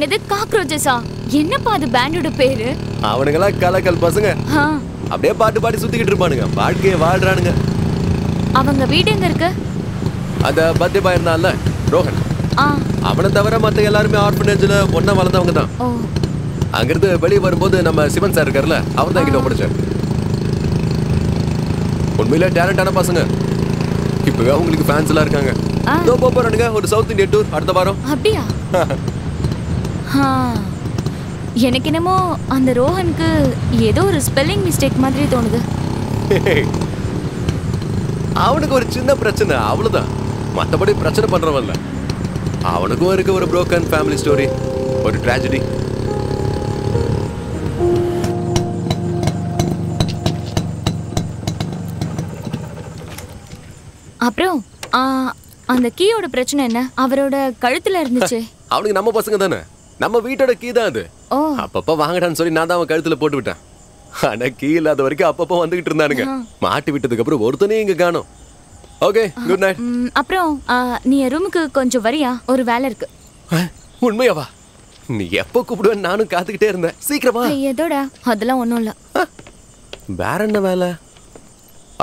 என்னது காக்ரோச்சஸா? என்னப்பா அது பேண்டோட பேரு? அவனுங்கெல்லாம் கலக்கல் பசங்க. அப்படியே பாட்டு பாடி சுத்திக்கிட்டு இருப்பானுங்க. வாழ்க்கையை வாழ்றானுங்க. அவங்க வீடு எங்க இருக்கு? அந்த பர்த்டே பாய் இருந்தான்ல ரோஹன். ஆ. அவனை தவிர மத்த எல்லாருமே ஆர்ஃபனேஜ்ல ஒண்ணா வளர்ந்தவங்க தான். அங்கிருந்து வெளியே வரும்போது நம்ம சிவன் சார் இருக்கார்ல அவர் தான் கிட்ட ஒப்படைச்சார். உண்மையிலே டேலண்டான பசங்க. இப்பவே அவங்களுக்கு ஃபேன்ஸ் எல்லாம் இருக்காங்க. போறானுங்க ஒரு சவுத் இந்தியன் டூர் அடுத்த வாரம். அப்படியா? எனக்கு என்னமோ அந்த ரோஹனுக்கு ஏதோ ஒரு ஸ்பெல்லிங் மிஸ்டேக் மாதிரி தோணுது. அவனுக்கு ஒரு சின்ன பிரச்சனை அவ்வளவுதான். மத்தபடி பிரச்சனை பண்றவன் இல்ல. அவனுக்கும் இருக்கு ஒரு broken ஃபேமிலி ஸ்டோரி ஒரு tragedy. அப்புறம் அந்த கீயோட பிரச்சனை என்ன? அவரோட கழுத்துல இருந்துச்சு. அவனுக்கு நம்ம பசங்க தானே? நம்ம வீட்டோட கீ தான் அது. அப்பப்ப வாங்கடான்னு சொல்லி நான் தான் அவன் கழுத்துல போட்டு விட்டேன். ஆனா கீ இல்லாத வரைக்கும் அப்பப்ப வந்துகிட்டு இருந்தானுங்க. மாட்டி விட்டதுக்கு அப்புறம் ஒருத்தனையும் இங்க காணோம். ஓகே குட் நைட் அப்புறம் நீ ரூமுக்கு கொஞ்சம் வரியா? ஒரு வேலை இருக்கு. உண்மையாவா? நீ எப்போ கூப்பிடுவேன்னு நானும் காத்துக்கிட்டே இருந்தேன். சீக்கிரமா எதோட? அதெல்லாம் ஒன்றும் இல்லை. வேற என்ன வேலை?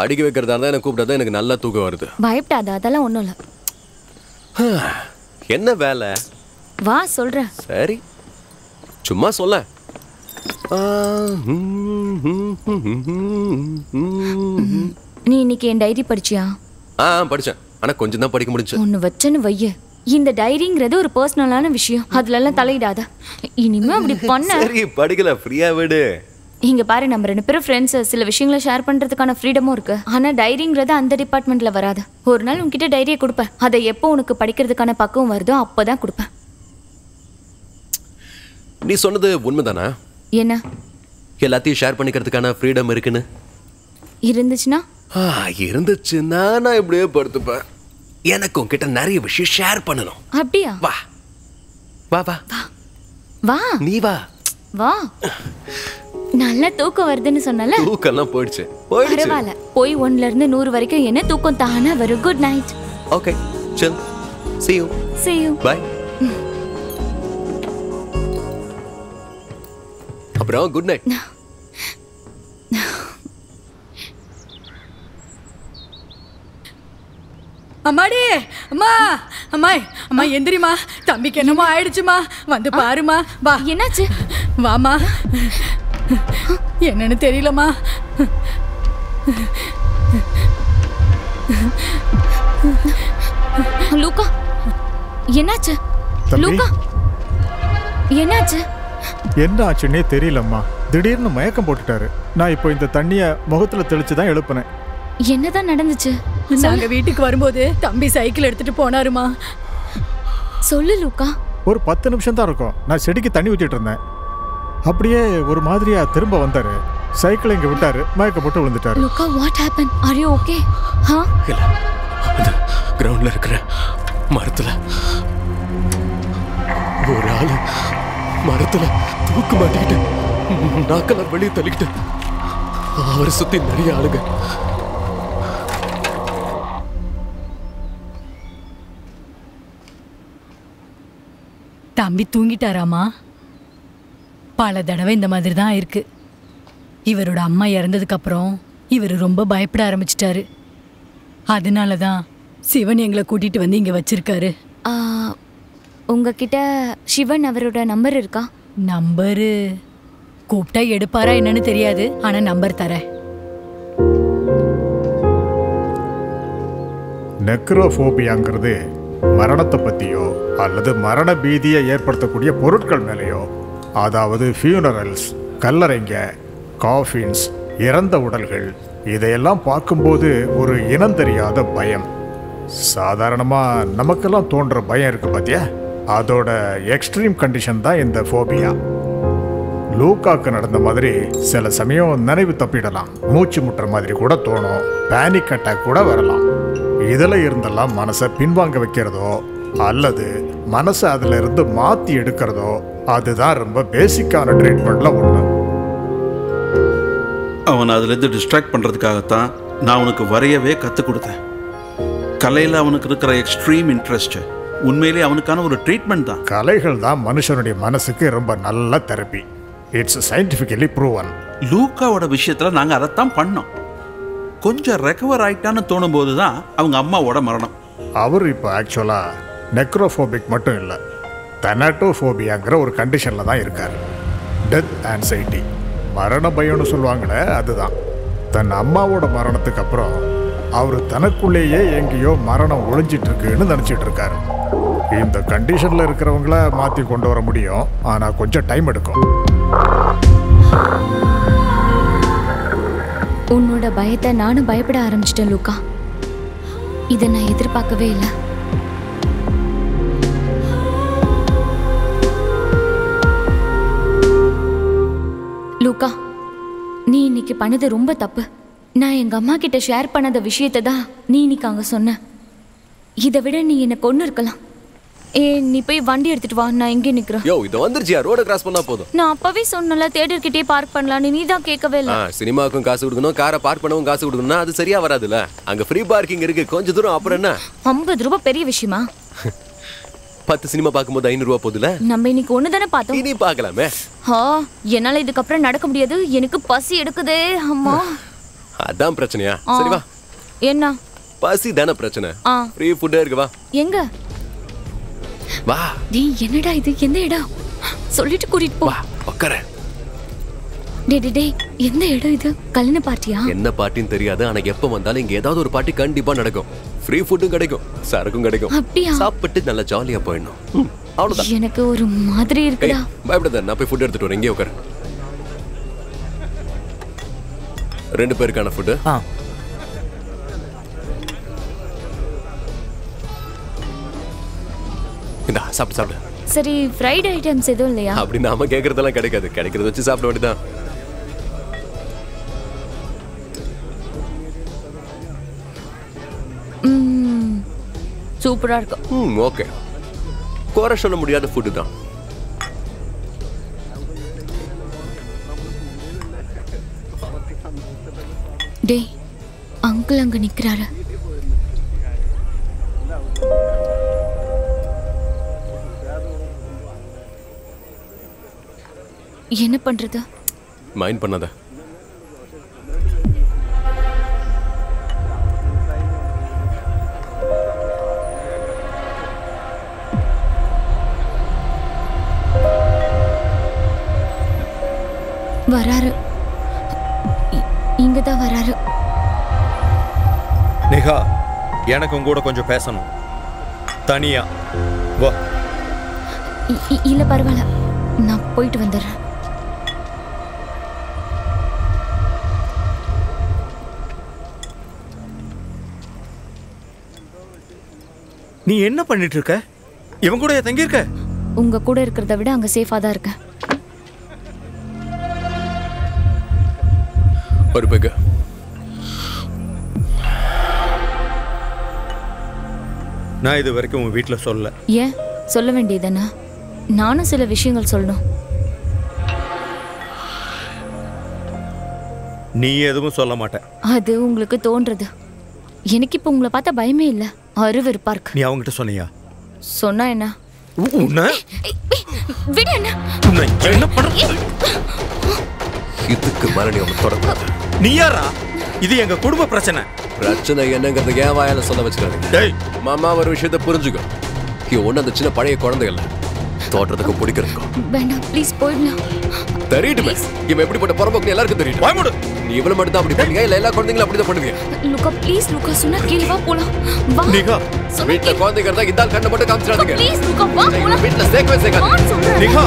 அடிக்க வைக்கிறதா இருந்தா எனக்கு கூப்பிட்டா எனக்கு நல்லா தூக்கம் வருது. பயப்படாத அதெல்லாம் ஒன்றும் இல்லை. என்ன வேலை? வா சொல்கிறேன் சரி. சும்மா சொல்ல. நீ இன்னைக்கு என் டைரி படிச்சியா? ஆ படிச்சேன். ஆனா கொஞ்சம் தான் படிக்க முடிஞ்சு. ஒன்று வச்சேன்னு வைய. இந்த டைரிங்கிறது ஒரு பர்சனலான விஷயம். அதுலலாம் தலையிடாத. இனிமே அப்படி பண்ண. சரி படிக்கல. ஃப்ரீயா விடு. இங்க பாரு நம்ம ரெண்டு பேரும் ஃப்ரெண்ட்ஸ் சில விஷயங்களை ஷேர் பண்றதுக்கான ஃப்ரீடமும் இருக்கு. ஆனா டைரிங்கிறது அந்த டிபார்ட்மெண்ட்ல வராது. ஒரு நாள் உன்கிட்ட டைரியை கொடுப்பேன். அதை எப்போ உனக்கு படிக்கிறதுக்கான பக்குவம் வருதோ அப்பதான் கொடுப்பேன். நீ சொன்னது உண்மைதானா? என்ன? எல்லாத்தையும் ஷேர் பண்ணிக்கிறதுக்கான ஃப்ரீடம் இருக்குன்னு. இருந்துச்சுன்னா? இருந்துச்சுன்னா நான் இப்படியே படுத்துப்பேன். எனக்கு உன்கிட்ட நிறைய விஷயம் ஷேர் பண்ணணும். அப்படியா? வா. வா வா. வா. நீ வா. வா. நல்லா தூக்கம் வருதுன்னு சொன்னல? தூக்கம்லாம் போயிடுச்சு. போயிடுச்சு. பரவாயில்ல. போய் ஒன்னுல இருந்து நூறு வரைக்கும் என்ன தூக்கம் தானா வரும்? Good night okay chill see you. See you. Bye அப்புறம் குட் நைட் அம்மாடி அம்மா அம்மா அம்மா எந்திரிமா தம்பிக்கு என்னமோ ஆயிடுச்சுமா வந்து பாருமா வா. என்னாச்சு? வாமா என்னன்னு தெரியலம்மா. லூக்கா என்னாச்சு. லூக்கா என்னாச்சு? என்ன ஆச்சுன்னே தெரியலம்மா. திடீர்னு மயக்கம் போட்டுட்டாரு. நான் இப்போ இந்த தண்ணியை முகத்துல தெளிச்சு தான் எழுப்புனேன். என்னதான் நடந்துச்சு? நாங்க வீட்டுக்கு வரும்போது தம்பி சைக்கிள் எடுத்துட்டு போனாருமா? சொல்லு லூக்கா ஒரு பத்து நிமிஷம் தான் இருக்கும். நான் செடிக்கு தண்ணி ஊற்றிட்டு இருந்தேன். அப்படியே ஒரு மாதிரியா திரும்ப வந்தாரு. சைக்கிள் இங்க விட்டாரு. மயக்கம் போட்டு விழுந்துட்டாரு. Luca what happen are you okay ஹா இல்ல. அந்த கிரவுண்ட்ல இருக்கிற மரத்துல ஒரு ஆளு மரத்துல தூக்கு மாட்டிக்கிட்டு நாக்கெல்லாம் வெளியே தள்ளிக்கிட்டு அவரை சுத்தி நிறைய ஆளுங்க. தம்பி தூங்கிட்டாராமா? பல தடவை இந்த மாதிரி தான் இருக்கு. இவரோட அம்மா இறந்ததுக்கு அப்புறம் இவர் ரொம்ப பயப்பட ஆரம்பிச்சிட்டாரு. அதனால தான் சிவன் எங்களை கூட்டிட்டு வந்து இங்க வச்சிருக்காரு. உங்ககிட்ட சிவன் அவரோட நம்பர் இருக்கா? நம்பரு? கூப்பிட்டா எடுப்பாரா என்னன்னு தெரியாது ஆனா நம்பர் தரேன். நெக்ரோஃபோபியாங்கிறது மரணத்தை பற்றியோ அல்லது மரண பீதியை ஏற்படுத்தக்கூடிய பொருட்கள் மேலேயோ அதாவது ஃபியூனரல்ஸ் கல்லறைங்க காஃபின்ஸ் இறந்த உடல்கள் இதையெல்லாம் பார்க்கும்போது ஒரு இனம் தெரியாத பயம். சாதாரணமாக நமக்கெல்லாம் தோன்ற பயம் இருக்கு பார்த்தியா அதோட எக்ஸ்ட்ரீம் கண்டிஷன் தான் இந்த ஃபோபியா லூக்காக்கு நடந்த மாதிரி சில சமயம் நினைவு தப்பிடலாம். மூச்சு முட்டுற மாதிரி கூட தோணும். பேனிக் அட்டாக் கூட வரலாம். இதில் இருந்தெல்லாம் மனசை பின்வாங்க வைக்கிறதோ அல்லது மனசை அதில் இருந்து மாற்றி எடுக்கிறதோ அதுதான் ரொம்ப பேசிக்கான ட்ரீட்மெண்ட்ல ஒன்று அவனை அதுலேருந்து டிஸ்ட்ராக்ட் பண்ணுறதுக்காகத்தான் நான் அவனுக்கு வரையவே கற்றுக் கொடுத்தேன். கலையில் அவனுக்கு இருக்கிற எக்ஸ்ட்ரீம் இன்ட்ரெஸ்ட்டு உண்மையிலே அவனுக்கான ஒரு ட்ரீட்மெண்ட் தான். கலைகள் தான் மனுஷனுடைய மனசுக்கு ரொம்ப நல்ல தெரப்பி இட்ஸ் சயின்டிஃபிக்கலி ப்ரூவன் லூக்காவோட விஷயத்துல நாங்க அதைத்தான் பண்ணோம். கொஞ்சம் ரெக்கவர் ஆயிட்டான்னு தோணும் போது தான் அவங்க அம்மாவோட மரணம். அவர் இப்போ ஆக்சுவலாக நெக்ரோஃபோபிக் மட்டும் இல்லை தெனாட்டோஃபோபியாங்கிற ஒரு கண்டிஷனில் தான் இருக்கார். டெத் ஆன்சைட்டி மரண பயம்னு சொல்லுவாங்களே அதுதான். தன் அம்மாவோட மரணத்துக்கு அப்புறம் அவர் தனக்குள்ளேயே எங்கேயோ மரணம் ஒளிஞ்சிட்டு இருக்குன்னு நினச்சிட்டு இருக்காரு. இந்த கண்டிஷனில் இருக்கிறவங்கள மாற்றி கொண்டு வர முடியும். ஆனால் கொஞ்சம் டைம் எடுக்கும். உன்னோட பயத்தை நானும் பயப்பட ஆரம்பிச்சிட்டேன் லூக்கா இதை நான் எதிர்பார்க்கவே இல்லை. லூக்கா நீ இன்னைக்கு பண்ணது ரொம்ப தப்பு. நான் எங்கள் அம்மா கிட்ட ஷேர் பண்ணாத விஷயத்தை தான் நீ இன்னைக்கு அங்கே சொன்ன. இதை விட நீ என்னை கொண்டு இருக்கலாம் ஏ நீ போய் வண்டி எடுத்துட்டு வா நான் எங்கே நிக்கிறேன். யோ இது வந்துருச்சியா? ரோட கிராஸ் பண்ணா போதும். நான் அப்பவே சொன்னல கிட்டே பார்க் பண்ணலான்னு நீ தான் கேட்கவே இல்லை. ஆ சினிமாவுக்கும் காசு கொடுக்கணும் காரை பார்க் பண்ணவும் காசு கொடுக்கணும்னா அது சரியா வராதுல்ல. அங்க ஃப்ரீ பார்க்கிங் இருக்கு கொஞ்ச தூரம் அப்புறம் என்ன? ஐம்பது ரூபாய் பெரிய விஷயமா? பத்து சினிமா பார்க்கும்போது ஐநூறு ரூபா போதுல நம்ம இன்னைக்கு ஒன்று தானே பார்த்தோம். இனி பார்க்கலாமே. ஆ என்னால இதுக்கப்புறம் நடக்க முடியாது எனக்கு பசி எடுக்குதே அம்மா. அதான் பிரச்சனையா. சரி வா. என்ன? பசி தானே பிரச்சனை? ஃப்ரீ ஃபுட்டே இருக்கு வா. எங்க? வா. நீ என்னடா இது? எந்த இடம்? சொல்லிட்டு கூட்டிட்டு போ. வா உட்கார டே டே டேய் எந்த இடம் இது? கல்யாண பார்ட்டியா? என்ன பார்ட்டின்னு தெரியாது ஆனா எப்ப வந்தாலும் இங்க ஏதாவது ஒரு பார்ட்டி கண்டிப்பா நடக்கும். ஃப்ரீ ஃபுட்டும் கிடைக்கும் சரக்கும் கிடைக்கும். அப்படியா? சாப்பிட்டு நல்லா ஜாலியா போயிடணும். அவ்வளவுதான். எனக்கு ஒரு மாதிரி இருக்குடா. பயப்படாத நான் போய் ஃபுட் எடுத்துட்டு வரேன். இங்கே உட்காரு ரெண்டு பேருக்கான ஃபுட்டு இந்தா சாப்பிட்டு சாப்பிடு. சரி ஃப்ரைட் ஐட்டம்ஸ் எதுவும் இல்லையா? அப்படி நாம கேட்கறதெல்லாம் கிடைக்காது. கிடைக்கிறத வச்சு சாப்பிட வேண்டியதான் சூப்பரா இருக்கு ம் ஓகே. குறை சொல்ல முடியாத ஃபுட்டு தான். டேய் அங்கிள் அங்க நிக்கிறாரு. என்ன பண்றது? மைண்ட் பண்ணாத. வராரு. இ- இங்கதான் வராரு. நிகா எனக்கு உங்க கூட கொஞ்சம் பேசணும். தனியா வா. இ- இ- இல்ல பரவாயில்ல. நான் போயிட்டு வந்துடுறேன். நீ என்ன பண்ணிட்டு இருக்க இவன் கூட தங்கியிருக்க? உங்க கூட இருக்கிறத விட அங்க சேஃபா தான் இருக்கேன். ஒரு பெக்கு. நான் இது வரைக்கும் உன் வீட்டில் சொல்லல. ஏன்? சொல்ல வேண்டியதுதானே? நானும் சில விஷயங்கள் சொல்லணும். நீ எதுவும் சொல்ல மாட்ட. அது உங்களுக்கு தோன்றது. எனக்கு இப்போ உங்களை பார்த்தா பயமே இல்லை. அருவருப்பா இருக்கு. நீ அவங்ககிட்ட சொன்னியா? சொன்னா என்ன? உன்னை? விடு என்ன உன்னை என்ன பண்ண இதுக்கு நீ அவன் தொடக்கூடாது. நீ யாரா இது எங்க குடும்ப பிரச்சனை. பிரச்சனை என்னங்கிறது ஏன் வாயால சொல்ல வச்சுக்காதீங்க. டேய். மாமா ஒரு விஷயத்த புரிஞ்சுக்கோ. இவன் ஒண்ணு அந்த சின்ன பழைய குழந்தைகள் தோற்றத்துக்கு பிடிக்கிறதுக்கும் வேண்டாம் ப்ளீஸ் போயிடலாம் தெரியுமே இவன் எப்படிப்பட்ட புறம்போக்கு எல்லாருக்கும் தெரியும். பயமுடு நீ இவ்வளவு மட்டும் தான் அப்படி பண்ணுவியா? இல்ல எல்லா குழந்தைங்களும் அப்படிதான் பண்ணுவியா? லுக்கா ப்ளீஸ் லுக்கா சொன்னா வா போலாம். வா. நிகா வீட்டுல குழந்தைங்க இருந்தா ஆள் கண்ணை மட்டும் காமிச்சிடாதீங்க. ப்ளீஸ் லுக்கா வா போலாம். சேர்க்காது வான்னு சொல்றேன். நிகா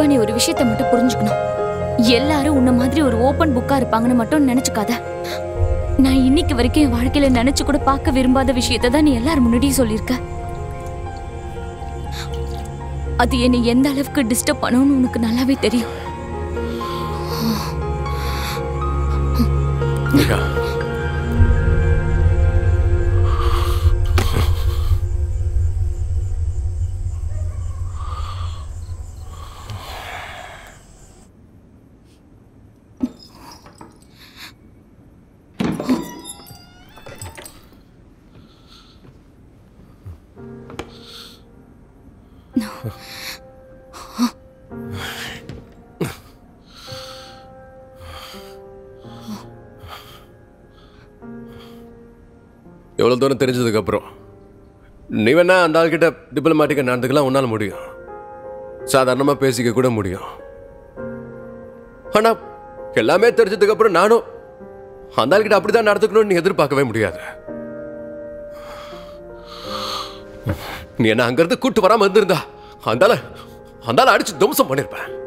லுக்கா நீ ஒரு விஷயத்தை மட்டும் புரிஞ்சுக்கணும். எல்லாரும் உன்ன மாதிரி ஒரு ஓப்பன் புக்கா இருப்பாங்கன்னு மட்டும் நினைச்சுக்காத. நான் இன்னைக்கு வரைக்கும் என் வாழ்க்கையில நினைச்சு கூட பார்க்க விரும்பாத விஷயத்தை தான் நீ எல்லாரும் முன்னாடியும் சொல்லியிருக்க. அது என்னை எந்த அளவுக்கு டிஸ்டர்ப் பண்ணணும்னு உனக்கு நல்லாவே தெரியும். எவ்வளோ தூரம் தெரிஞ்சதுக்கப்புறம்? நீ வேணா அந்த ஆள்கிட்ட டிப்ளமேட்டிக்காக நடந்துக்கலாம் உன்னால் முடியும். சாதாரணமாக பேசிக்க கூட முடியும். ஆனால் எல்லாமே தெரிஞ்சதுக்கப்புறம் நானும் அந்த ஆள்கிட்ட அப்படி தான் நடந்துக்கணும்னு நீ எதிர்பார்க்கவே முடியாது. நீ என்ன அங்கேருந்து கூட்டு வராமல் இருந்திருந்தா? அந்தால அந்தால அடிச்சு துவம்சம் பண்ணிருப்பேன்.